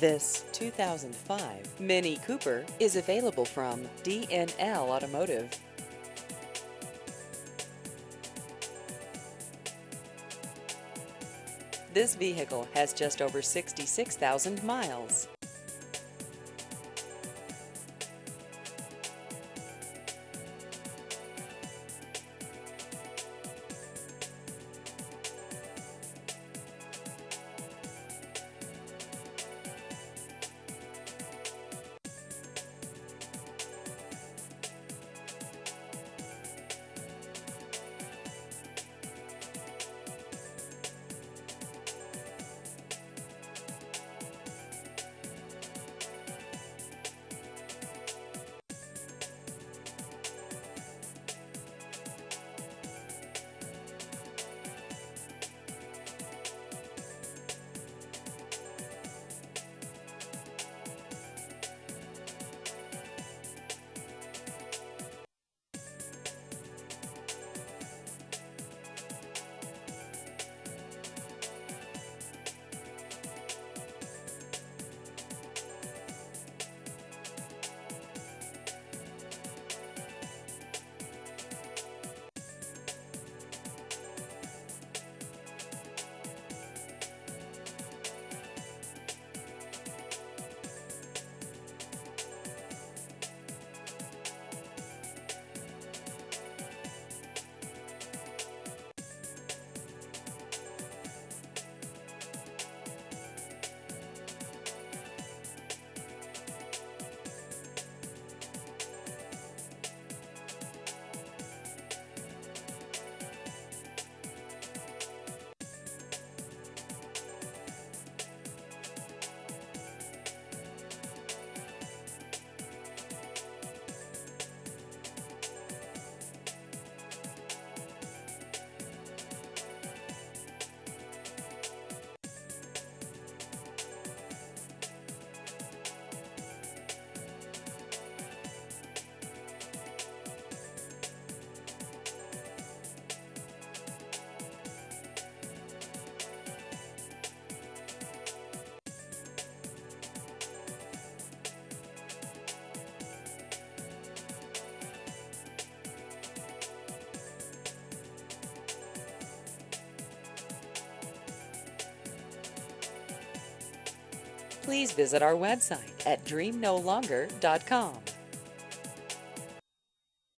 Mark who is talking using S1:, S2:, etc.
S1: This 2005 Mini Cooper is available from DNL Automotive. This vehicle has just over 66,000 miles. Please visit our website at dreamnolonger.com.